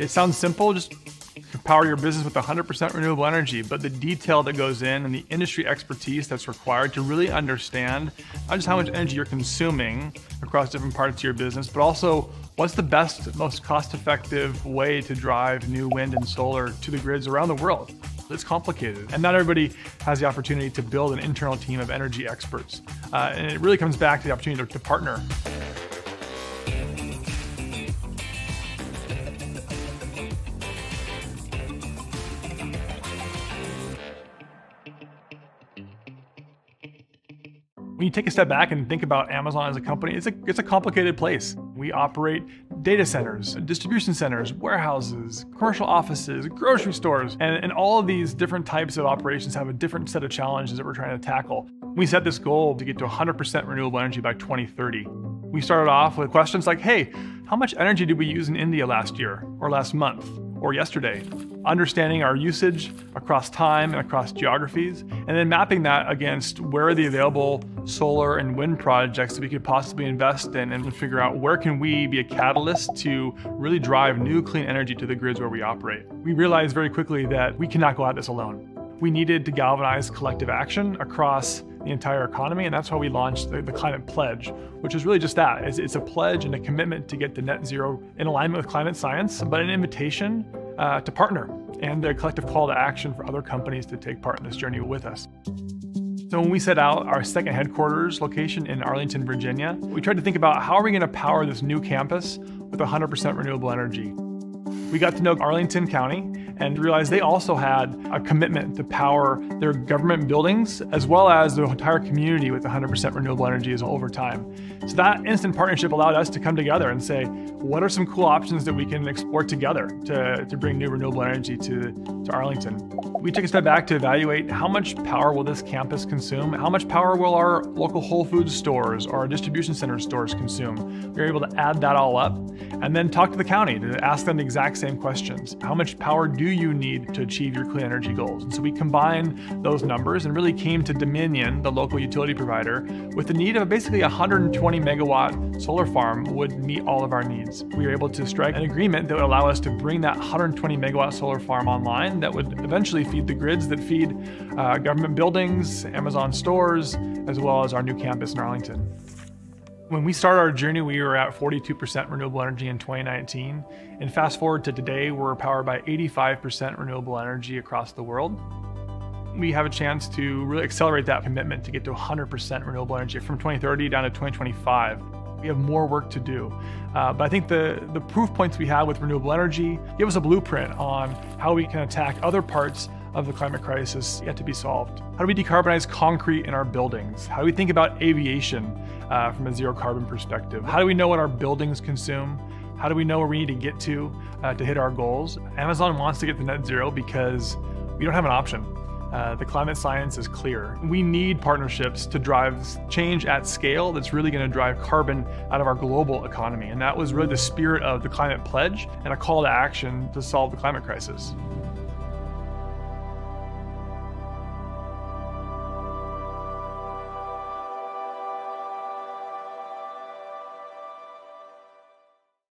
It sounds simple, just power your business with 100% renewable energy, but the detail that goes in and the industry expertise that's required to really understand not just how much energy you're consuming across different parts of your business, but also what's the best, most cost effective way to drive new wind and solar to the grids around the world. It's complicated, and not everybody has the opportunity to build an internal team of energy experts. Uh, and it really comes back to the opportunity to, to partner. When you take a step back and think about Amazon as a company, it's a, it's a complicated place. We operate data centers, distribution centers, warehouses, commercial offices, grocery stores, and, and all of these different types of operations have a different set of challenges that we're trying to tackle. We set this goal to get to 100% renewable energy by 2030. We started off with questions like, hey, how much energy did we use in India last year or last month? or yesterday, understanding our usage across time and across geographies, and then mapping that against where the available solar and wind projects that we could possibly invest in and figure out where can we be a catalyst to really drive new clean energy to the grids where we operate. We realized very quickly that we cannot go at this alone. We needed to galvanize collective action across the entire economy, and that's why we launched the, the Climate Pledge, which is really just that. It's, it's, a pledge and a commitment to get to net zero in alignment with climate science, but an invitation uh, to partner and a collective call to action for other companies to take part in this journey with us. So when we set out our second headquarters location in Arlington, Virginia, we tried to think about how are we going to power this new campus with 100% renewable energy. We got to know Arlington County and realized they also had a commitment to power their government buildings as well as the entire community with 100% renewable energy over time. So that instant partnership allowed us to come together and say, what are some cool options that we can explore together to, to bring new renewable energy to, to Arlington? We took a step back to evaluate how much power will this campus consume? How much power will our local Whole Foods stores or our distribution center stores consume? We were able to add that all up and then talk to the county to ask them the exact same questions. How much power do you need to achieve your clean energy goals? And so we combined those numbers and really came to Dominion, the local utility provider, with the need of basically 120 megawatt solar farm would meet all of our needs. We were able to strike an agreement that would allow us to bring that 120 megawatt solar farm online that would eventually feed the grids that feed uh, government buildings, Amazon stores, as well as our new campus in Arlington. When we started our journey, we were at 42% renewable energy in 2019. And fast forward to today, we're powered by 85% renewable energy across the world. We have a chance to really accelerate that commitment to get to 100% renewable energy from 2030 down to 2025. We have more work to do. Uh, but I think the, the proof points we have with renewable energy give us a blueprint on how we can attack other parts of the climate crisis yet to be solved. How do we decarbonize concrete in our buildings? How do we think about aviation uh, from a zero carbon perspective? How do we know what our buildings consume? How do we know where we need to get to uh, to hit our goals? Amazon wants to get to net zero because we don't have an option. Uh, the climate science is clear. We need partnerships to drive change at scale that's really going to drive carbon out of our global economy. And that was really the spirit of the climate pledge and a call to action to solve the climate crisis.